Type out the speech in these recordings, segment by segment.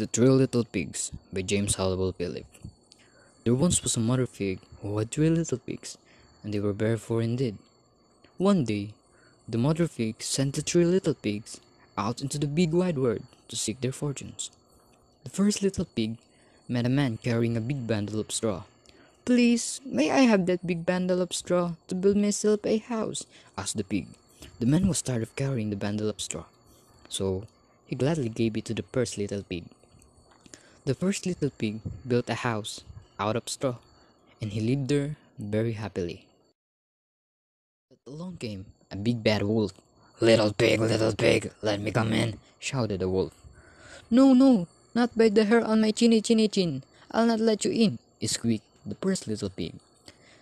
The Three Little Pigs by James Halliwell Philip. There once was a mother pig who had three little pigs, and they were very poor indeed. One day, the mother pig sent the three little pigs out into the big wide world to seek their fortunes. The first little pig met a man carrying a big bundle of straw. Please, may I have that big bundle of straw to build myself a house? asked the pig. The man was tired of carrying the bundle of straw, so he gladly gave it to the first little pig. The first little pig built a house out of straw, and he lived there very happily. But along came a big bad wolf. Little pig, little pig, let me come in, shouted the wolf. No, no, not by the hair on my chinny chinny chin. I'll not let you in, squeaked the first little pig.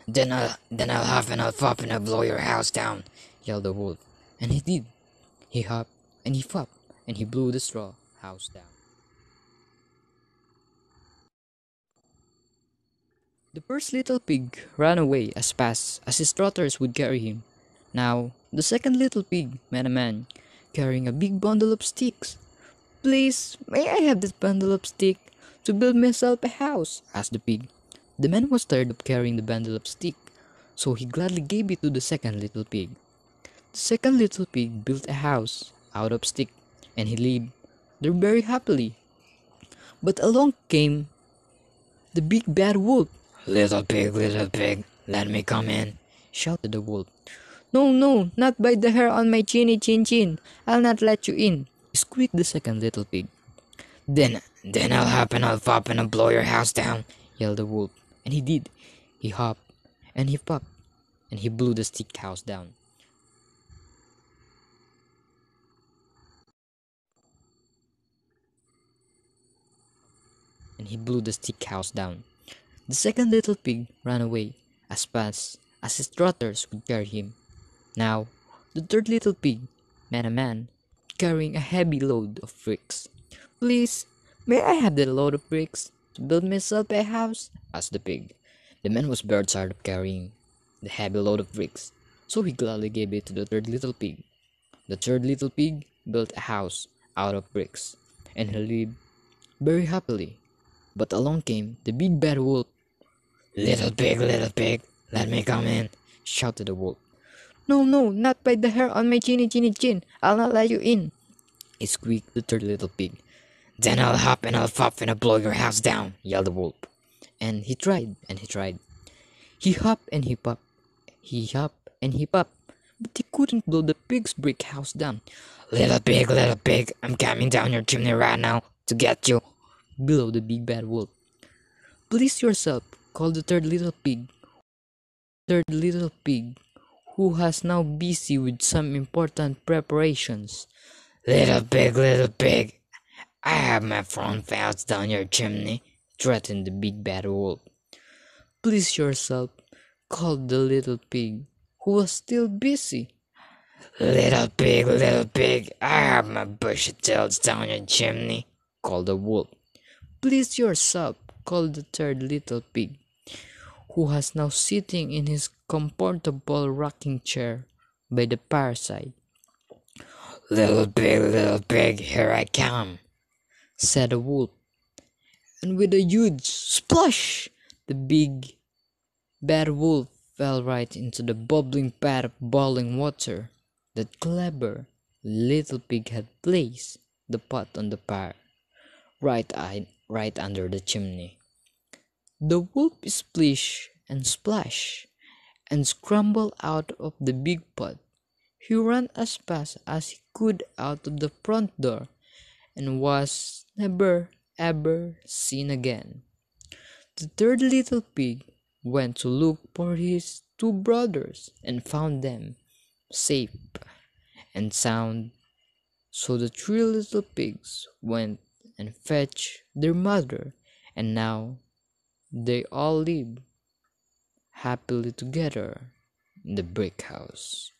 Then I'll, then I'll huff and I'll puff and I'll blow your house down, yelled the wolf. And he did. He hopped and he fupped and he blew the straw house down. The first little pig ran away as fast as his trotters would carry him. Now, the second little pig met a man carrying a big bundle of sticks. Please, may I have that bundle of sticks to build myself a house? asked the pig. The man was tired of carrying the bundle of sticks, so he gladly gave it to the second little pig. The second little pig built a house out of sticks and he lived there very happily. But along came the big bad wolf. Little pig, little pig, let me come in, shouted the wolf. No, no, not by the hair on my chinny chin chin. I'll not let you in, squeaked the second little pig. Then, then I'll hop and I'll pop and I'll blow your house down, yelled the wolf. And he did. He hopped and he popped and he blew the stick house down. and he blew the stick house down. The second little pig ran away as fast as his trotters could carry him. Now, the third little pig met a man carrying a heavy load of bricks. Please, may I have that load of bricks to build myself a house? asked the pig. The man was very tired of carrying the heavy load of bricks, so he gladly gave it to the third little pig. The third little pig built a house out of bricks, and he lived very happily but along came the big bad wolf. Little pig, little pig, let me come in, shouted the wolf. No, no, not by the hair on my chinny chinny chin. I'll not let you in, squeaked the third little pig. Then I'll hop and I'll pop and I'll blow your house down, yelled the wolf. And he tried and he tried. He hopped and he popped. He hopped and he popped. But he couldn't blow the pig's brick house down. Little pig, little pig, I'm coming down your chimney right now to get you, below the big bad wolf. Please yourself, called the third little pig. Third little pig, who has now busy with some important preparations. Little pig, little pig, I have my front fouts down your chimney, threatened the big bad wolf. Please yourself, called the little pig, who was still busy. Little pig, little pig, I have my bushy tails down your chimney, called the wolf. Please yourself, called the third little pig, who was now sitting in his comfortable rocking chair by the fireside. Little pig, little pig, here I come, said the wolf. And with a huge splash, the big bad wolf fell right into the bubbling pot of boiling water that clever little pig had placed the pot on the fire right right under the chimney. The wolf splish and splash and scrambled out of the big pot. He ran as fast as he could out of the front door and was never ever seen again. The third little pig went to look for his two brothers and found them safe and sound. So the three little pigs went and fetch their mother, and now they all live happily together in the brick house.